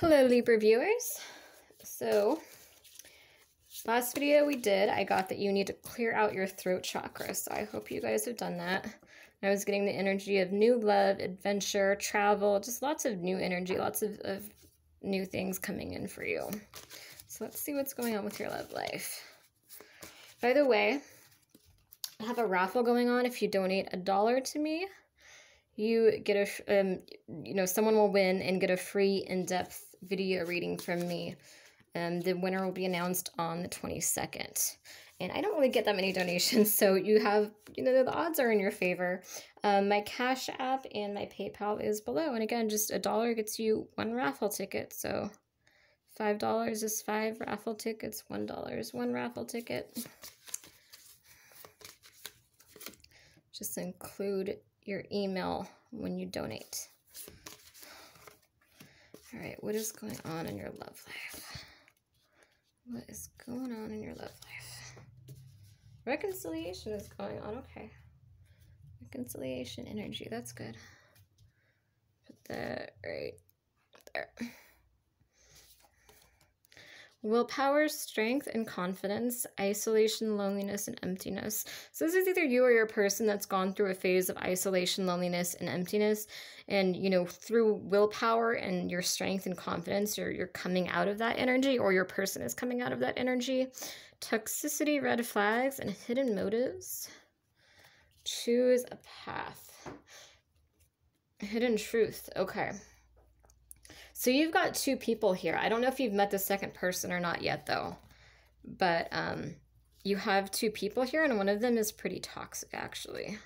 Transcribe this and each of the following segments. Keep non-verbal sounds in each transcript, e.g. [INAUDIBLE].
Hello Libra viewers. So last video we did, I got that you need to clear out your throat chakra. So I hope you guys have done that. I was getting the energy of new love, adventure, travel, just lots of new energy, lots of, of new things coming in for you. So let's see what's going on with your love life. By the way, I have a raffle going on if you donate a dollar to me you get a um, you know someone will win and get a free in-depth video reading from me. Um, the winner will be announced on the 22nd and i don't really get that many donations [LAUGHS] so you have you know the odds are in your favor. Um, my cash app and my paypal is below. And again just a dollar gets you one raffle ticket so five dollars is five raffle tickets one dollar is one raffle ticket. Just include your email when you donate. All right, what is going on in your love life? What is going on in your love life? Reconciliation is going on. Okay. Reconciliation energy. That's good. Put that right there. Willpower, strength, and confidence, isolation, loneliness, and emptiness. So, this is either you or your person that's gone through a phase of isolation, loneliness, and emptiness. And, you know, through willpower and your strength and confidence, you're, you're coming out of that energy, or your person is coming out of that energy. Toxicity, red flags, and hidden motives. Choose a path. Hidden truth. Okay. So you've got two people here. I don't know if you've met the second person or not yet, though. But um, you have two people here, and one of them is pretty toxic, actually.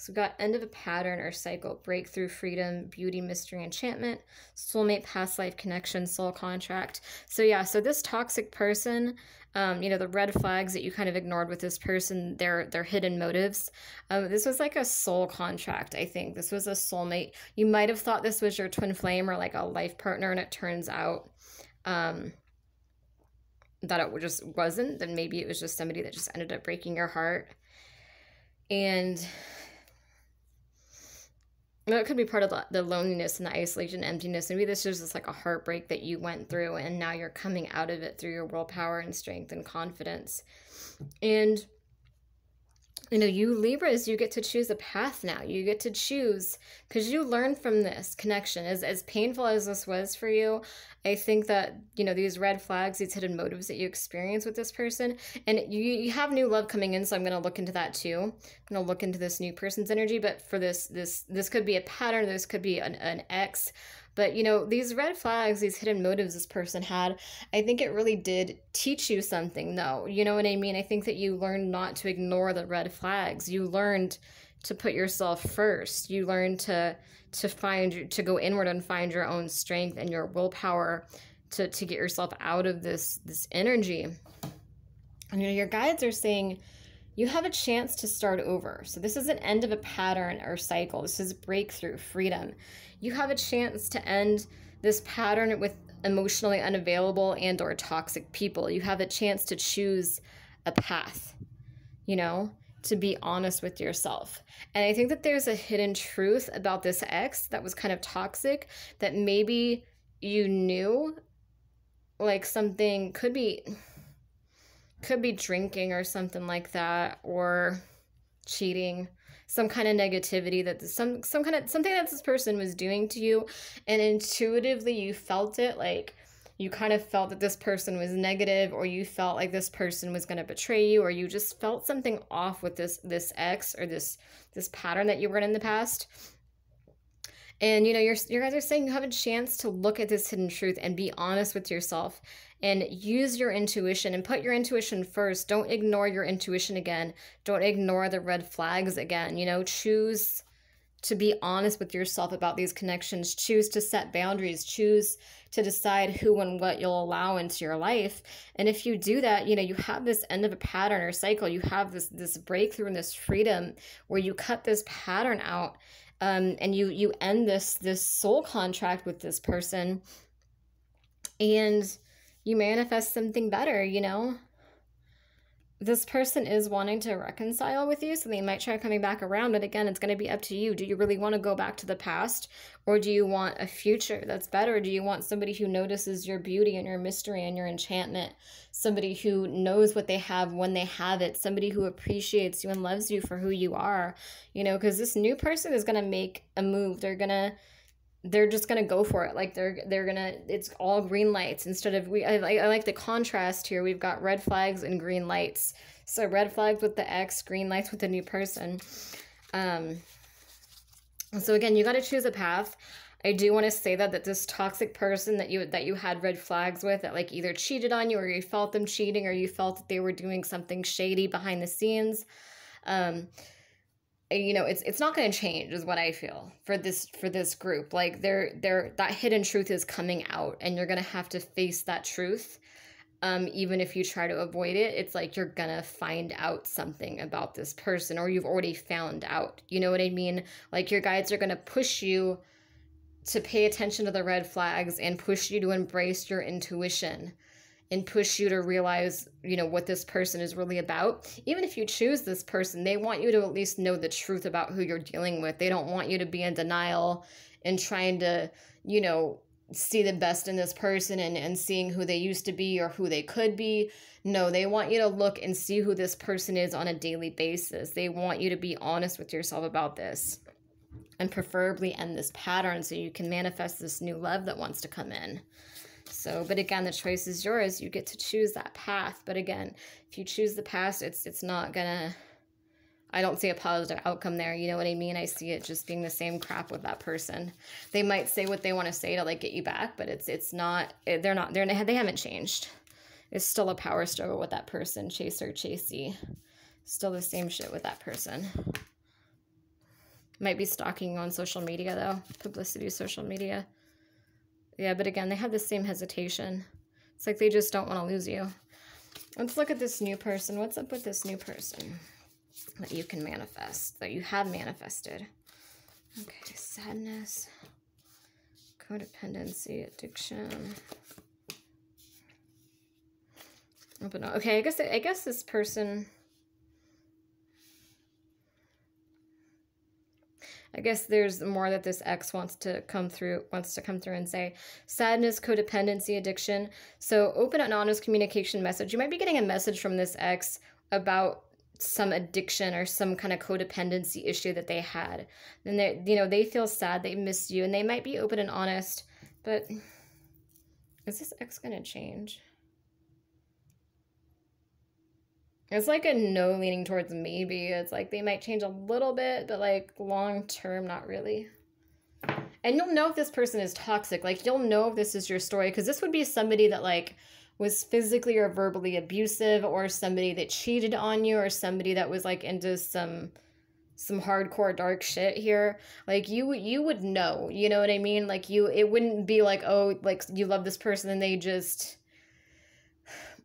So we've got end of a pattern or cycle, breakthrough, freedom, beauty, mystery, enchantment, soulmate, past life connection, soul contract. So yeah, so this toxic person, um, you know, the red flags that you kind of ignored with this person, their their hidden motives. Um, this was like a soul contract, I think. This was a soulmate. You might have thought this was your twin flame or like a life partner, and it turns out um, that it just wasn't. Then maybe it was just somebody that just ended up breaking your heart. And it could be part of the, the loneliness and the isolation, emptiness. Maybe this is just like a heartbreak that you went through, and now you're coming out of it through your willpower and strength and confidence. And you know, you Libras, you get to choose a path now. You get to choose because you learn from this connection. As as painful as this was for you, I think that you know these red flags, these hidden motives that you experience with this person, and you you have new love coming in. So I'm going to look into that too. I'm going to look into this new person's energy. But for this this this could be a pattern. This could be an an ex but you know, these red flags, these hidden motives this person had, I think it really did teach you something though. You know what I mean? I think that you learned not to ignore the red flags. You learned to put yourself first. You learned to to find to go inward and find your own strength and your willpower to to get yourself out of this this energy. And you know, your guides are saying you have a chance to start over. So this is an end of a pattern or cycle. This is breakthrough, freedom. You have a chance to end this pattern with emotionally unavailable and or toxic people. You have a chance to choose a path, you know, to be honest with yourself. And I think that there's a hidden truth about this ex that was kind of toxic that maybe you knew like something could be could be drinking or something like that or cheating some kind of negativity that some some kind of something that this person was doing to you and intuitively you felt it like you kind of felt that this person was negative or you felt like this person was going to betray you or you just felt something off with this this ex or this this pattern that you were in in the past. And you know, your your guys are saying you have a chance to look at this hidden truth and be honest with yourself and use your intuition and put your intuition first. Don't ignore your intuition again. Don't ignore the red flags again. You know, choose to be honest with yourself about these connections. Choose to set boundaries. Choose to decide who and what you'll allow into your life. And if you do that, you know, you have this end of a pattern or cycle. You have this this breakthrough and this freedom where you cut this pattern out um, and you you end this this soul contract with this person and you manifest something better you know this person is wanting to reconcile with you, so they might try coming back around. But again, it's going to be up to you. Do you really want to go back to the past, or do you want a future that's better? Do you want somebody who notices your beauty and your mystery and your enchantment? Somebody who knows what they have when they have it, somebody who appreciates you and loves you for who you are, you know, because this new person is going to make a move. They're going to they're just gonna go for it. Like they're they're gonna it's all green lights instead of we I, I like the contrast here. We've got red flags and green lights. So red flags with the ex green lights with the new person. Um so again you got to choose a path. I do want to say that that this toxic person that you that you had red flags with that like either cheated on you or you felt them cheating or you felt that they were doing something shady behind the scenes um you know it's it's not going to change is what i feel for this for this group. Like they're they're that hidden truth is coming out and you're going to have to face that truth um even if you try to avoid it. It's like you're going to find out something about this person or you've already found out. You know what i mean? Like your guides are going to push you to pay attention to the red flags and push you to embrace your intuition and push you to realize, you know, what this person is really about. Even if you choose this person, they want you to at least know the truth about who you're dealing with. They don't want you to be in denial and trying to, you know, see the best in this person and, and seeing who they used to be or who they could be. No, they want you to look and see who this person is on a daily basis. They want you to be honest with yourself about this and preferably end this pattern so you can manifest this new love that wants to come in. So, but again, the choice is yours. You get to choose that path. But again, if you choose the past, it's it's not gonna. I don't see a positive outcome there. You know what I mean? I see it just being the same crap with that person. They might say what they want to say to like get you back, but it's it's not. It, they're not. They're they haven't changed. It's still a power struggle with that person, chaser, chasey. Still the same shit with that person. Might be stalking on social media though. Publicity, social media. Yeah, but again, they have the same hesitation. It's like they just don't want to lose you. Let's look at this new person. What's up with this new person that you can manifest, that you have manifested? Okay, sadness, codependency, addiction. Open up. Okay, I guess I guess this person I guess there's more that this ex wants to come through wants to come through and say sadness, codependency, addiction. So open and honest communication message. You might be getting a message from this ex about some addiction or some kind of codependency issue that they had. And they you know, they feel sad, they miss you, and they might be open and honest, but is this ex gonna change? It's like a no leaning towards maybe. It's like they might change a little bit, but like long term, not really. And you'll know if this person is toxic. Like you'll know if this is your story because this would be somebody that like was physically or verbally abusive or somebody that cheated on you or somebody that was like into some some hardcore dark shit here like you you would know you know what i mean like you it wouldn't be like oh like you love this person and they just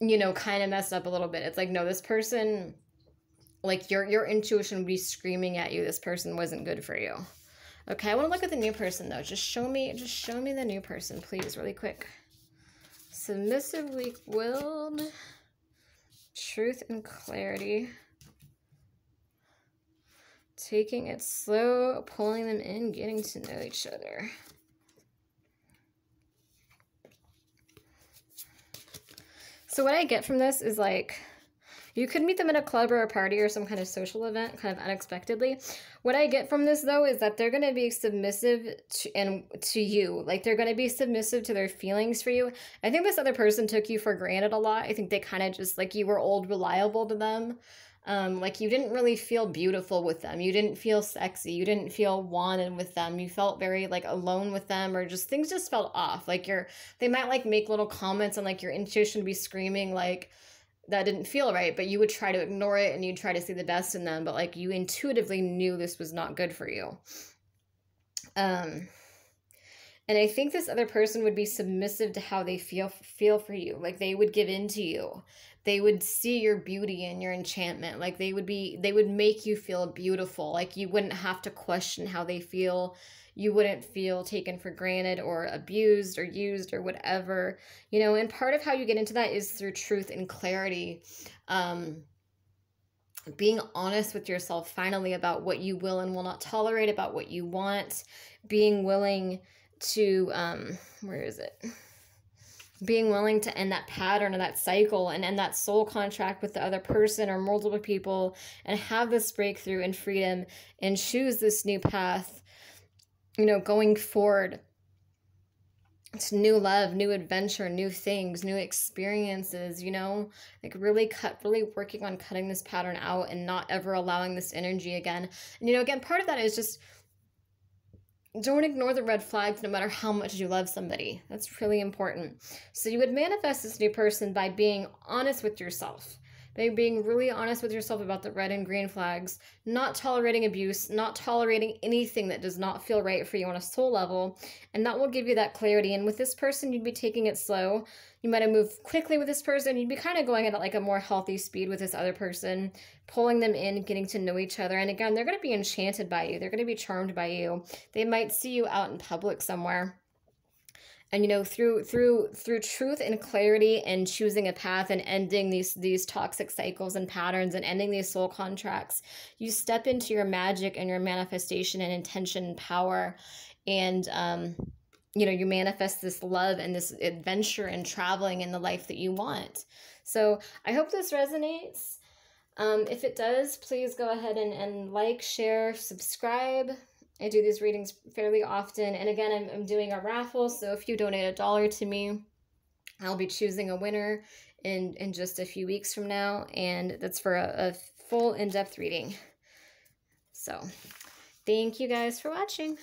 you know, kind of messed up a little bit. It's like, no, this person, like your your intuition would be screaming at you. This person wasn't good for you. Okay, I want to look at the new person though. Just show me, just show me the new person, please, really quick. Submissive, weak-willed, truth and clarity. Taking it slow, pulling them in, getting to know each other. So what I get from this is like, you could meet them at a club or a party or some kind of social event, kind of unexpectedly. What I get from this though is that they're going to be submissive to, and to you. Like they're going to be submissive to their feelings for you. I think this other person took you for granted a lot. I think they kind of just like you were old reliable to them. Um, like you didn't really feel beautiful with them. You didn't feel sexy. You didn't feel wanted with them. You felt very like alone with them or just things just felt off. Like you're they might like make little comments and like your intuition would be screaming like that didn't feel right, but you would try to ignore it and you'd try to see the best in them, but like you intuitively knew this was not good for you. Um and I think this other person would be submissive to how they feel feel for you. Like they would give in to you. They would see your beauty and your enchantment. Like they would be they would make you feel beautiful. Like you wouldn't have to question how they feel. You wouldn't feel taken for granted or abused or used or whatever. You know and part of how you get into that is through truth and clarity. Um being honest with yourself finally about what you will and will not tolerate, about what you want, being willing to, um, where is it? being willing to end that pattern or that cycle and end that soul contract with the other person or multiple people and have this breakthrough and freedom and choose this new path, you know, going forward. It's new love, new adventure, new things, new experiences, you know, like really cut, really working on cutting this pattern out and not ever allowing this energy again. And, you know, again, part of that is just don't ignore the red flags no matter how much you love somebody. That's really important. So you would manifest this new person by being honest with yourself. By being really honest with yourself about the red and green flags, not tolerating abuse, not tolerating anything that does not feel right for you on a soul level, and that will give you that clarity. And with this person, you'd be taking it slow. You might have moved quickly with this person. You'd be kind of going at like a more healthy speed with this other person, pulling them in, getting to know each other. And again, they're going to be enchanted by you. They're going to be charmed by you. They might see you out in public somewhere and you know through through through truth and clarity and choosing a path and ending these these toxic cycles and patterns and ending these soul contracts you step into your magic and your manifestation and intention and power. And um you know you manifest this love and this adventure and traveling in the life that you want. So i hope this resonates. Um, if it does please go ahead and, and like share subscribe I do these readings fairly often. And again, I'm, I'm doing a raffle. So if you donate a dollar to me, I'll be choosing a winner in, in just a few weeks from now. And that's for a, a full in depth reading. So thank you guys for watching.